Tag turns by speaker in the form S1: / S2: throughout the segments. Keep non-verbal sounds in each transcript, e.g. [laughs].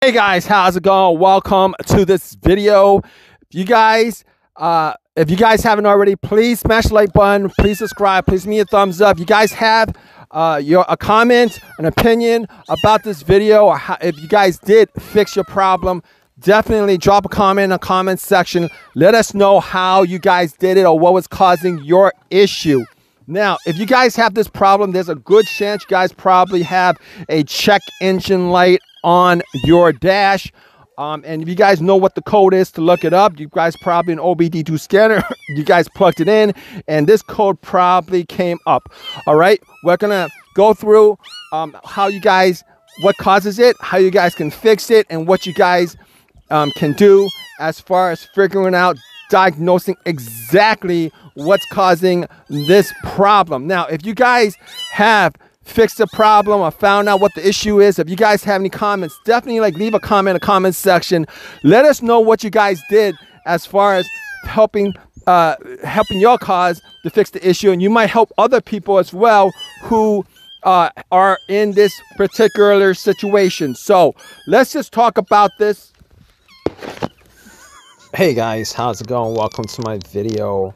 S1: Hey guys, how's it going? Welcome to this video. If you guys, uh, if you guys haven't already, please smash the like button. Please subscribe. Please give me a thumbs up. If you guys have uh, your a comment, an opinion about this video, or how, if you guys did fix your problem, definitely drop a comment in the comment section. Let us know how you guys did it or what was causing your issue. Now, if you guys have this problem, there's a good chance you guys probably have a check engine light on your dash. Um, and if you guys know what the code is to look it up, you guys probably an OBD2 scanner, [laughs] you guys plugged it in, and this code probably came up. All right, we're gonna go through um, how you guys, what causes it, how you guys can fix it, and what you guys um, can do as far as figuring out, diagnosing exactly what's causing this problem. Now, if you guys have fixed the problem or found out what the issue is, if you guys have any comments, definitely like leave a comment in the comment section. Let us know what you guys did as far as helping uh, helping your cause to fix the issue, and you might help other people as well who uh, are in this particular situation. So let's just talk about this. Hey guys, how's it going? Welcome to my video.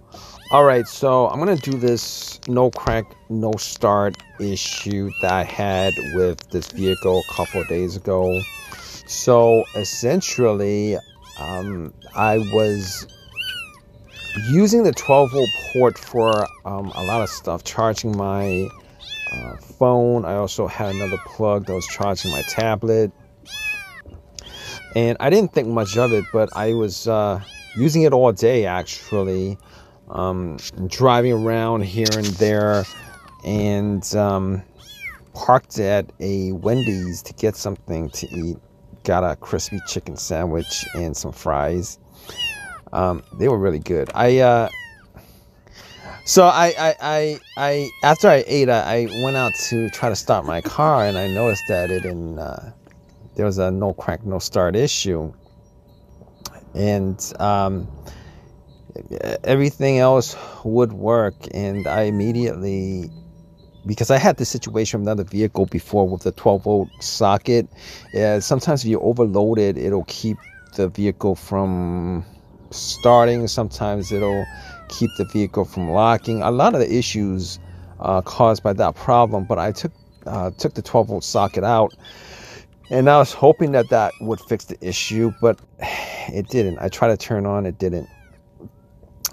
S1: All right, so I'm gonna do this no crank, no start issue that I had with this vehicle a couple days ago. So essentially, um, I was using the 12 volt port for um, a lot of stuff, charging my uh, phone. I also had another plug that was charging my tablet. And I didn't think much of it, but I was uh, using it all day actually um, driving around here and there and um, parked at a Wendy's to get something to eat. Got a crispy chicken sandwich and some fries. Um, they were really good. I uh, so I, I I I after I ate, I, I, went out to try to start my car, and I noticed that it in uh, there was a no crank no start issue, and um, everything else would work and i immediately because i had this situation with another vehicle before with the 12 volt socket yeah, sometimes if you overload it it'll keep the vehicle from starting. Sometimes it'll keep the vehicle from locking. A lot of the issues uh, caused by that problem but i took uh, took the 12 volt socket out and i was hoping that that would fix the issue but [sighs] it didn't. I tried to turn on it didn't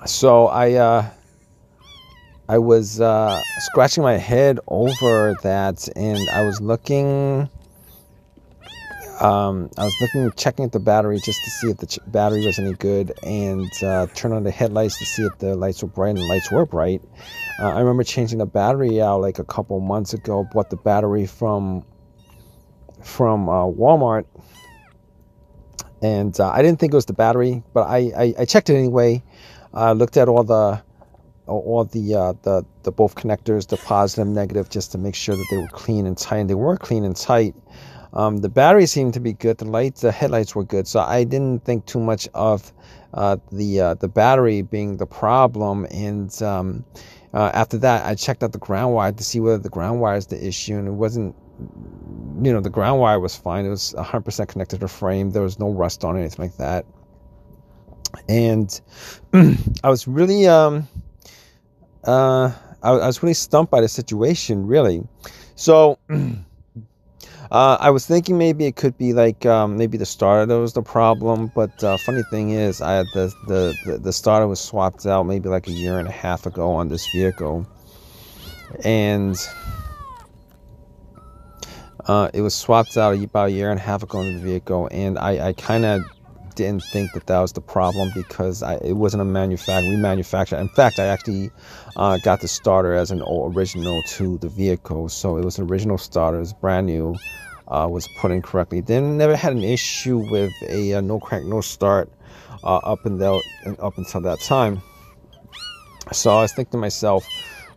S1: so I uh, I was uh, scratching my head over that, and I was looking. Um, I was looking, checking at the battery just to see if the ch- battery was any good, and uh, turn on the headlights to see if the lights were bright, and the lights were bright. Uh, I remember changing the battery out like a couple months ago. Bought the battery from from uh, Walmart, and uh, I didn't think it was the battery, but I, I, I checked it anyway. I looked at all the all the uh, the the both connectors, the positive, and negative, just to make sure that they were clean and tight. And they were clean and tight. Um, the battery seemed to be good. The lights, the headlights were good. So I didn't think too much of uh, the uh, the battery being the problem. And um, uh, after that, I checked out the ground wire to see whether the ground wire is the issue, and it wasn't. You know, the ground wire was fine. It was 100% connected to the frame. There was no rust on it, anything like that and [clears throat] I was really um uh I, I, was really stumped by the situation really. So [clears throat] uh, I was thinking maybe it could be like um, maybe the starter that was the problem but uh, funny thing is I had the, the, the the starter was swapped out maybe like a year and a half ago on this vehicle. And uh, it was swapped out about a year and a half ago in the vehicle and I, I kind of didn't think that that was the problem because I, it wasn't a manufacturer. We manufactured. In fact, I actually uh, got the starter as an original to the vehicle, so it was an original starter. It was brand new. Uh, was put in correctly. Then never had an issue with a, uh, no crank, no start uh, up until up until that time. So I was thinking to myself,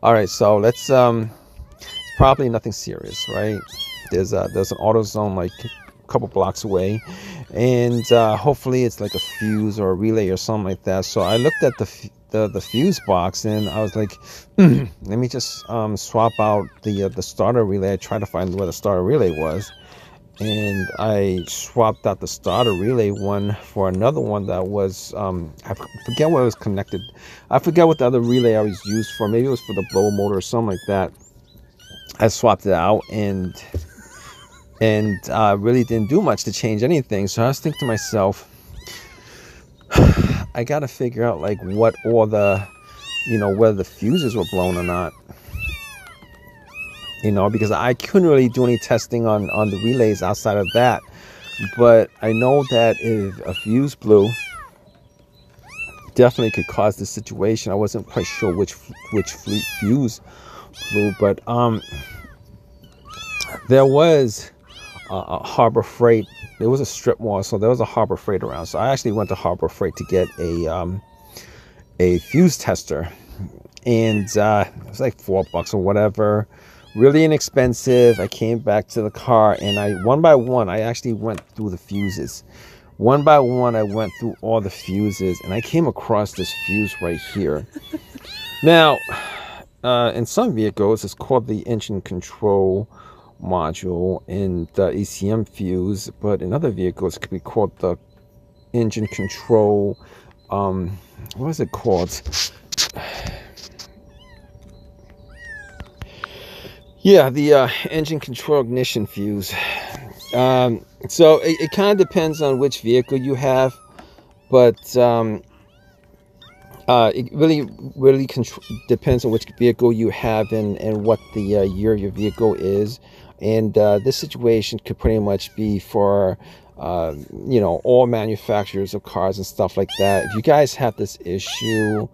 S1: all right, so let's um, it's probably nothing serious, right? There's a, there's an AutoZone like a couple blocks away and uh, hopefully it's like a fuse or a relay or something like that. So I looked at the the, the fuse box and I was like, let me just um, swap out the uh, the starter relay. I tried to find where the starter relay was, and I swapped out the starter relay one for another one that was um, I forget what it was connected. I forget what the other relay I was used for. Maybe it was for the blower motor or something like that. I swapped it out and and uh, really didn't do much to change anything. So I was thinking to myself, [sighs] I got to figure out like what all the you know whether the fuses were blown or not you know, because I couldn't really do any testing on, on the relays outside of that. But I know that if a fuse blew, definitely could cause this situation. I wasn't quite sure which which fuse blew, but um, there was a, a Harbor Freight. There was a strip mall, so there was a Harbor Freight around. So I actually went to Harbor Freight to get a um, a fuse tester, and uh, it was like four bucks or whatever really inexpensive. I came back to the car and I, one by one, I actually went through the fuses. One by one, I went through all the fuses and I came across this fuse right here. [laughs] now, uh, in some vehicles, it's called the engine control module and the ECM fuse, but in other vehicles, it could be called the engine control. Um, what is it called? Yeah, the uh, engine control ignition fuse. Um, so it, it kind of depends on which vehicle you have, but um, uh, it really really depends on which vehicle you have and, and what the uh, year your vehicle is. And uh, this situation could pretty much be for uh, you know all manufacturers of cars and stuff like that. If you guys have this issue,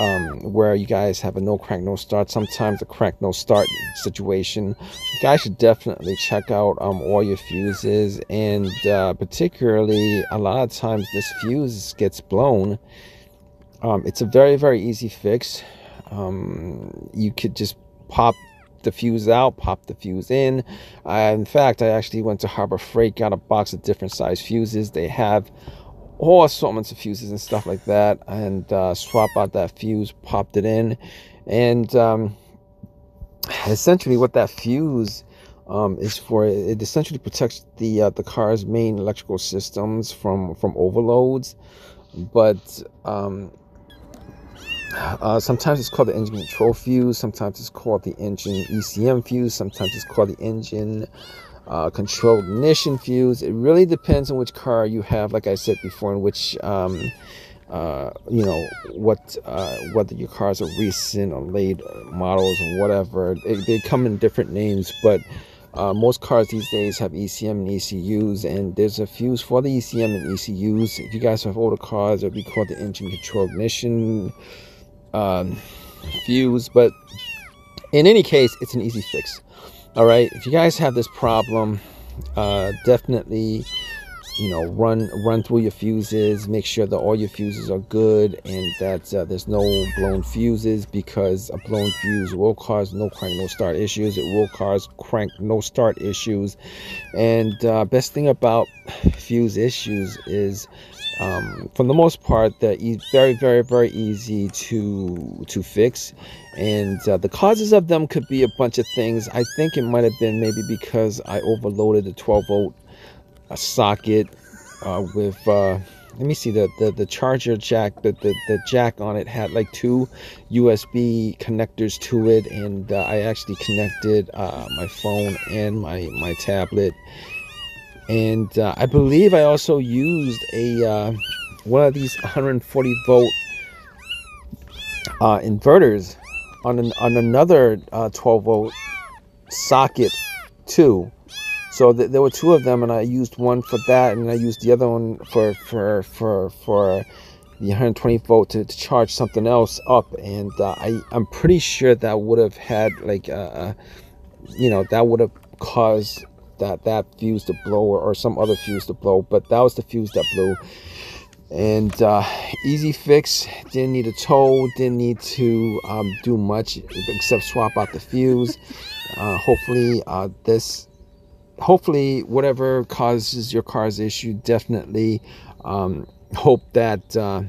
S1: um, where you guys have a no crank no start sometimes a crank no start situation you guys should definitely check out um, all your fuses. And uh, particularly a lot of times this fuse gets blown. Um, it's a very very easy fix. Um, you could just pop the fuse out pop the fuse in. Uh, in fact I actually went to Harbor Freight got a box of different size fuses. They have whole assortments of fuses and stuff like that and uh, swap out that fuse popped it in. And um, essentially what that fuse um, is for it essentially protects the uh, the car's main electrical systems from from overloads. But um, uh, sometimes it's called the engine control fuse sometimes it's called the engine ECM fuse sometimes it's called the engine uh, controlled ignition fuse. It really depends on which car you have, like I said before, and which, um, uh, you know, what uh, whether your cars are recent or late models or whatever. They, they come in different names, but uh, most cars these days have ECM and ECUs, and there's a fuse for the ECM and ECUs. If you guys have older cars, it'll be called the engine control ignition um, fuse. But in any case, it's an easy fix all right if you guys have this problem uh, definitely you know run run through your fuses make sure that all your fuses are good and that uh, there's no blown fuses because a blown fuse will cause no crank no start issues it will cause crank no start issues and uh, best thing about fuse issues is um, for the most part they're e very very very easy to to fix. And uh, the causes of them could be a bunch of things. I think it might have been maybe because i overloaded the 12 volt uh, socket uh, with uh, let me see the, the the charger jack the, the the jack on it had like two usb connectors to it. And uh, i actually connected my phone and my my tablet and uh, I believe I also used a uh, one of these 140 volt uh, inverters on an, on another uh, 12 volt socket too. So th there were two of them, and I used one for that, and I used the other one for for for for the 120 volt to, to charge something else up. And uh, I I'm pretty sure that would have had like uh, you know that would have caused that that fuse to blow or, or, some other fuse to blow but that was the fuse that blew. And uh, easy fix didn't need a tow didn't need to um, do much except swap out the fuse. Uh, hopefully uh, this hopefully whatever causes your car's issue definitely um, hope that uh,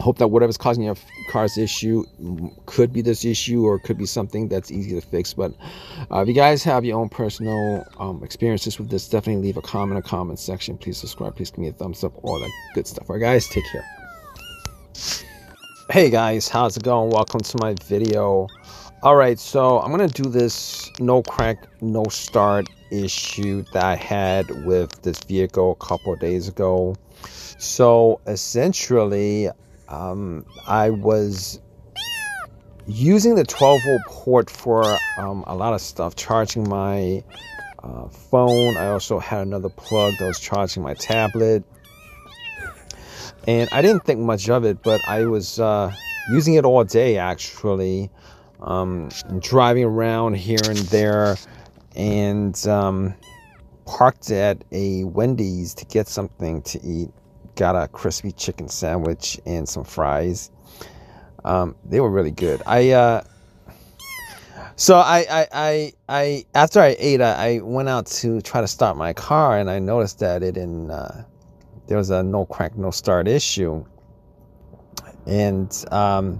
S1: hope that whatever's causing your car's issue could be this issue or could be something that's easy to fix. But uh, if you guys have your own personal um, experiences with this definitely leave a comment in the comment section. Please subscribe. Please give me a thumbs up. All that good stuff. All right guys take care. Hey guys. How's it going? Welcome to my video. All right so i'm gonna do this no crank no start issue that i had with this vehicle a couple days ago. So essentially um, I was using the 12 volt port for um, a lot of stuff, charging my uh, phone. I also had another plug that was charging my tablet. And I didn't think much of it, but I was uh, using it all day actually, um, driving around here and there, and um, parked at a Wendy's to get something to eat got a crispy chicken sandwich and some fries. Um, they were really good. I uh, so I, I I I after I ate, I, I went out to try to start my car, and I noticed that it didn't. Uh, there was a no crank, no start issue, and um,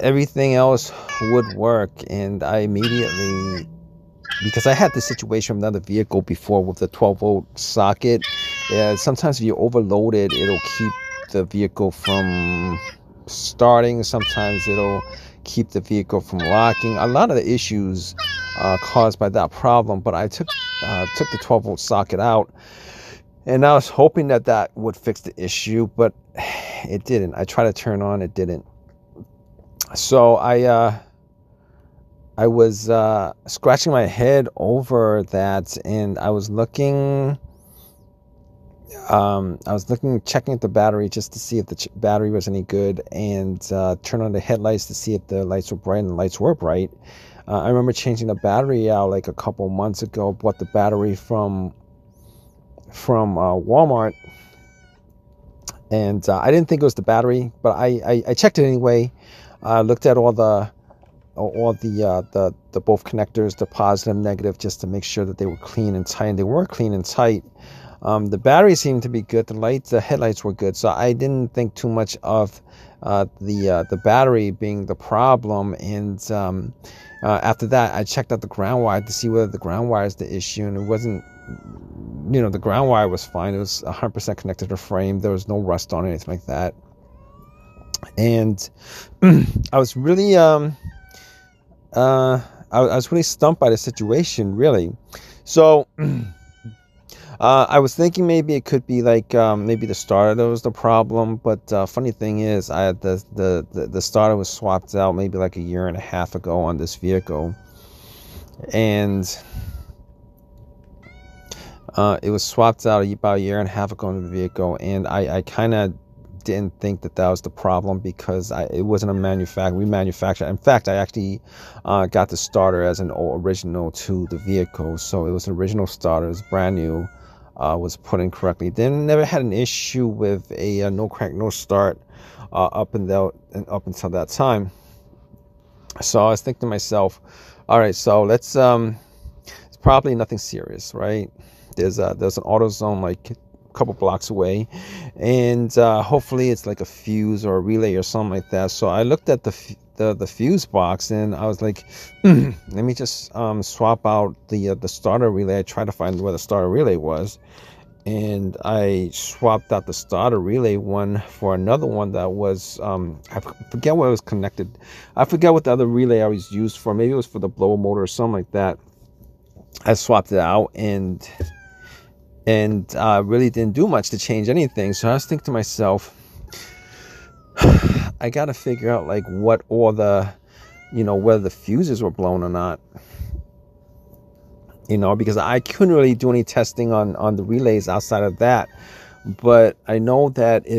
S1: everything else would work, and I immediately because I had this situation with another vehicle before with the 12 volt socket. Yeah, sometimes if you overload it, it'll keep the vehicle from starting. Sometimes it'll keep the vehicle from locking. A lot of the issues uh, caused by that problem. But I took uh, took the 12 volt socket out, and I was hoping that that would fix the issue, but [sighs] it didn't. I tried to turn on, it didn't. So I. Uh, I was uh, scratching my head over that, and I was looking. Um, I was looking, checking at the battery just to see if the ch- battery was any good, and uh, turn on the headlights to see if the lights were bright, and the lights were bright. Uh, I remember changing the battery out like a couple months ago. Bought the battery from from uh, Walmart, and uh, I didn't think it was the battery, but I I, I checked it anyway. I looked at all the all the uh, the the both connectors, the positive, negative, just to make sure that they were clean and tight. And they were clean and tight. Um, the battery seemed to be good. The lights, the headlights were good. So I didn't think too much of uh, the uh, the battery being the problem. And um, uh, after that, I checked out the ground wire to see whether the ground wire is the issue, and it wasn't. You know, the ground wire was fine. It was 100% connected to frame. There was no rust on it, anything like that. And [clears throat] I was really um, uh, I, I, was really stumped by the situation, really. So [clears throat] uh, I was thinking maybe it could be like um, maybe the starter was the problem. But uh, funny thing is, I had the, the, the the starter was swapped out maybe like a year and a half ago on this vehicle, and. Uh, it was swapped out about a year and a half ago on the vehicle, and I, I kind of didn't think that that was the problem because I, it wasn't a manufacturer. We manufactured. In fact, I actually uh, got the starter as an original to the vehicle, so it was an original starter. It was brand new. Uh, was put in correctly. Then never had an issue with a, a no crank, no start uh, up until up until that time. So I was thinking to myself, all right, so let's. Um, it's probably nothing serious, right? There's a, there's an AutoZone like a couple blocks away and uh, hopefully it's like a fuse or a relay or something like that so i looked at the the, the fuse box and i was like let me just um, swap out the uh, the starter relay. I tried to find where the starter relay was and i swapped out the starter relay one for another one that was um, i forget what it was connected. I forget what the other relay i was used for. Maybe it was for the blower motor or something like that. I swapped it out and and uh, really didn't do much to change anything. So I was thinking to myself, I got to figure out like what all the, you know, whether the fuses were blown or not. You know, because I couldn't really do any testing on on the relays outside of that. But I know that if